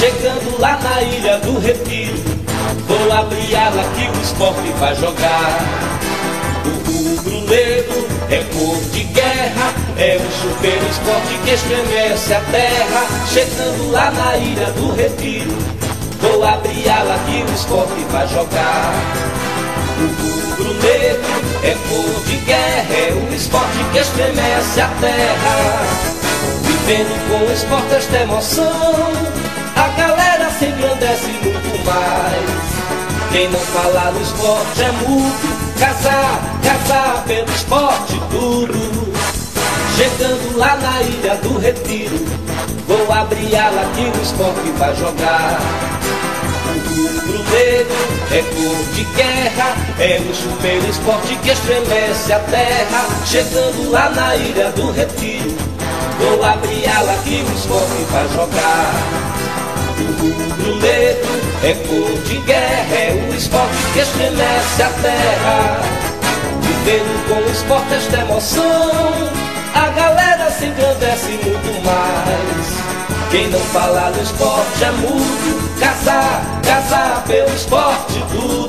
Chegando lá na ilha do Retiro, vou abrir ala que o esporte vai jogar. O rubro-negro é cor de guerra, é um super esporte que estremece a terra. Chegando lá na ilha do Retiro, vou abrir ala que o esporte vai jogar. O rubro-negro é cor de guerra, é um esporte que estremece a terra. Vivendo com o esporte esta emoção, mais. Quem não fala no esporte é mudo, casar, casar pelo esporte tudo. Chegando lá na ilha do Retiro, vou abrir ala que o esporte vai jogar. O rubro negro é cor de guerra, é um super esporte que estremece a terra. Chegando lá na ilha do Retiro, vou abrir ala que o esporte vai jogar. O é cor de guerra, é um esporte que estremece a terra. Vivendo com o esporte esta emoção, a galera se engrandece muito mais. Quem não fala no esporte é mudo, casar, casar pelo esporte tudo.